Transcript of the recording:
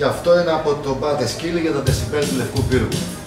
Και αυτό είναι από το Μπάτε Σκύλι για τα δεσιμπέλ του Λευκού Πύργου.